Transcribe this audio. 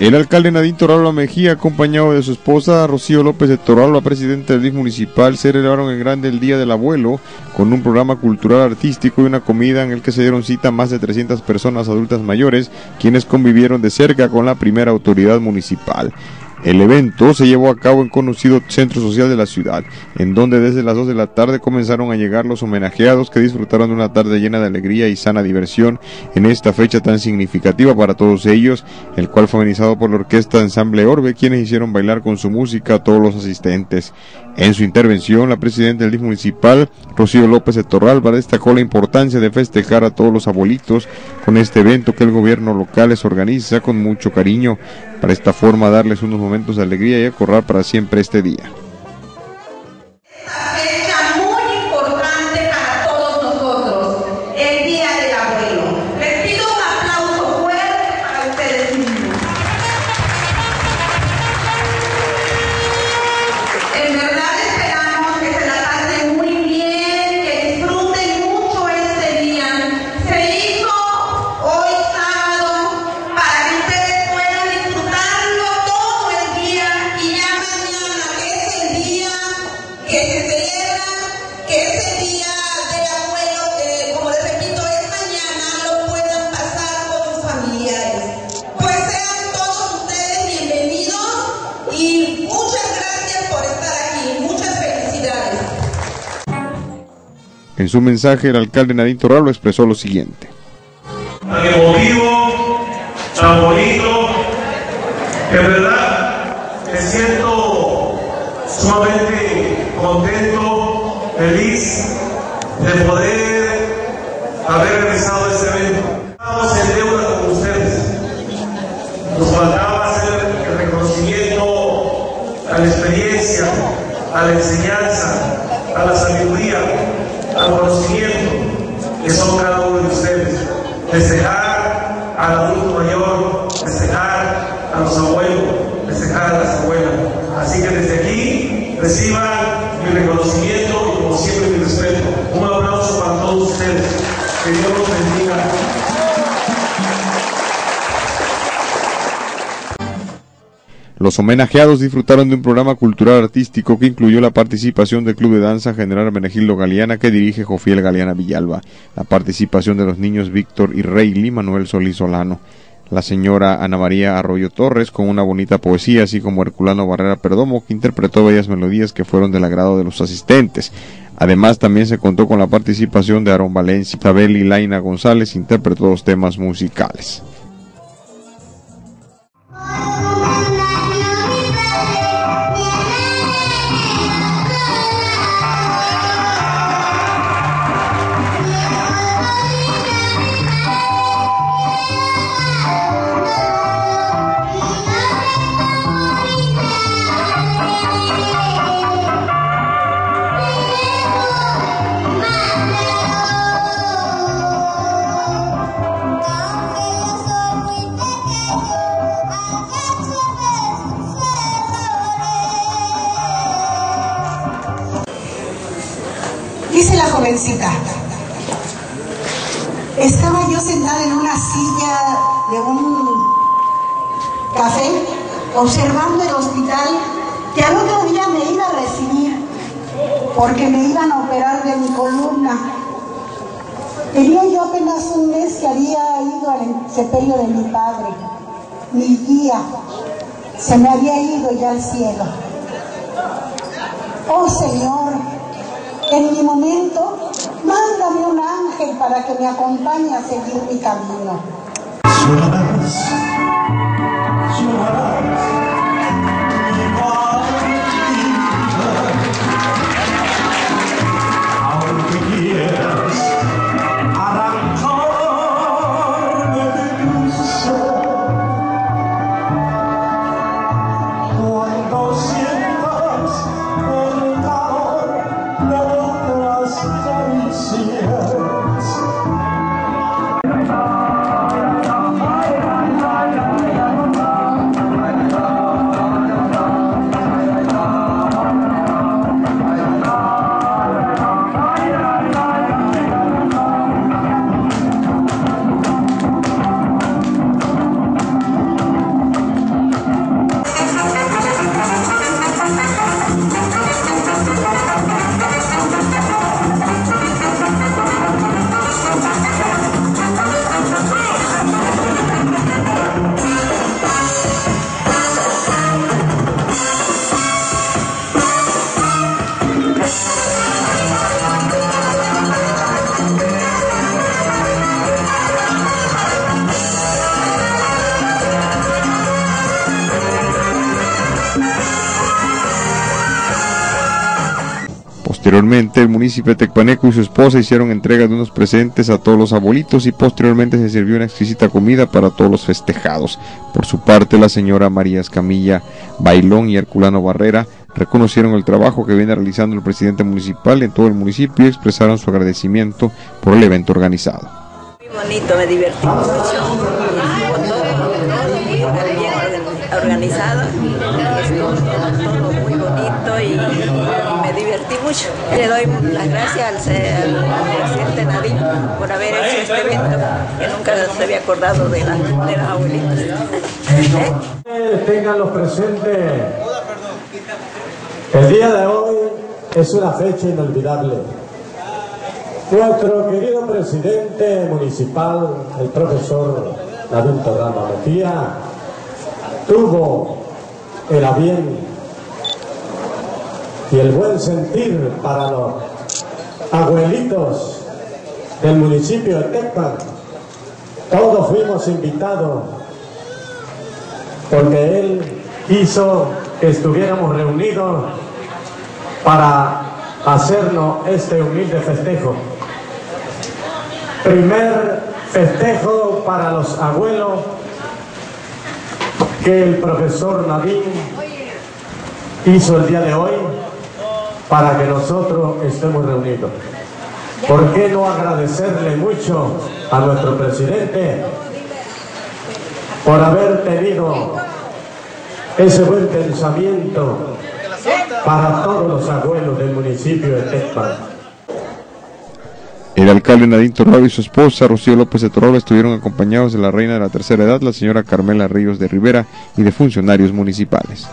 El alcalde Nadine Torralba Mejía, acompañado de su esposa Rocío López de Torralba, presidente del DIF municipal, celebraron en grande el Día del Abuelo con un programa cultural artístico y una comida en el que se dieron cita más de 300 personas adultas mayores, quienes convivieron de cerca con la primera autoridad municipal. El evento se llevó a cabo en conocido centro social de la ciudad, en donde desde las 2 de la tarde comenzaron a llegar los homenajeados que disfrutaron de una tarde llena de alegría y sana diversión en esta fecha tan significativa para todos ellos, el cual fue organizado por la orquesta Ensamble Orbe, quienes hicieron bailar con su música a todos los asistentes. En su intervención, la presidenta del DIF municipal, Rocío López de Torralba, destacó la importancia de festejar a todos los abuelitos con este evento que el gobierno local les organiza con mucho cariño, para esta forma darles unos momentos de alegría y acordar para siempre este día. En su mensaje, el alcalde Nadine Torralba expresó lo siguiente. Tan emotivo, tan bonito, que en verdad me siento sumamente contento, feliz de poder haber realizado este evento. Estamos en deuda con ustedes. Nos faltaba hacer el reconocimiento a la experiencia, a la enseñanza, a la sabiduría conocimiento que son cada uno de ustedes. Festejar al adulto mayor, festejar a los abuelos, festejar a las abuelas. Así que desde aquí reciban mi reconocimiento y como siempre mi respeto. Un aplauso para todos ustedes. Que Dios los bendiga. Los homenajeados disfrutaron de un programa cultural artístico que incluyó la participación del Club de Danza General Menegildo Galeana que dirige Jofiel Galeana Villalba, la participación de los niños Víctor y Reyli Manuel Solís Solano, la señora Ana María Arroyo Torres con una bonita poesía, así como Herculano Barrera Perdomo que interpretó bellas melodías que fueron del agrado de los asistentes. Además, también se contó con la participación de Aaron Valencia, Isabel y Laina González interpretó dos temas musicales. Jovencita, estaba yo sentada en una silla de un café observando el hospital que al otro día me iba a recibir porque me iban a operar de mi columna. Tenía yo apenas un mes que había ido al sepelio de mi padre, mi guía. Se me había ido ya al cielo. Oh Señor, en mi momento, mándame un ángel para que me acompañe a seguir mi camino. Posteriormente, el municipio de Tecpaneco y su esposa hicieron entrega de unos presentes a todos los abuelitos y posteriormente se sirvió una exquisita comida para todos los festejados. Por su parte, la señora María Escamilla Bailón y Herculano Barrera reconocieron el trabajo que viene realizando el presidente municipal en todo el municipio y expresaron su agradecimiento por el evento organizado. Muy bonito, me divertí organizado, y, me divertí mucho. Le doy las gracias al, presidente Nadine por haber hecho este evento, que nunca se había acordado de, la, de las abuelitas. Tengan los presentes. El día de hoy es una fecha inolvidable. Nuestro querido presidente municipal, el profesor David Torrama Mejía, tuvo el avión y el buen sentir para los abuelitos del municipio de Tecpan. Todos fuimos invitados porque él hizo que estuviéramos reunidos para hacernos este humilde festejo. Primer festejo para los abuelos que el profesor Nadine hizo el día de hoy para que nosotros estemos reunidos. ¿Por qué no agradecerle mucho a nuestro presidente por haber tenido ese buen pensamiento para todos los abuelos del municipio de Tecpan? El alcalde Nadine Torrado y su esposa Rocío López de Torrado estuvieron acompañados de la reina de la tercera edad, la señora Carmela Ríos de Rivera, y de funcionarios municipales.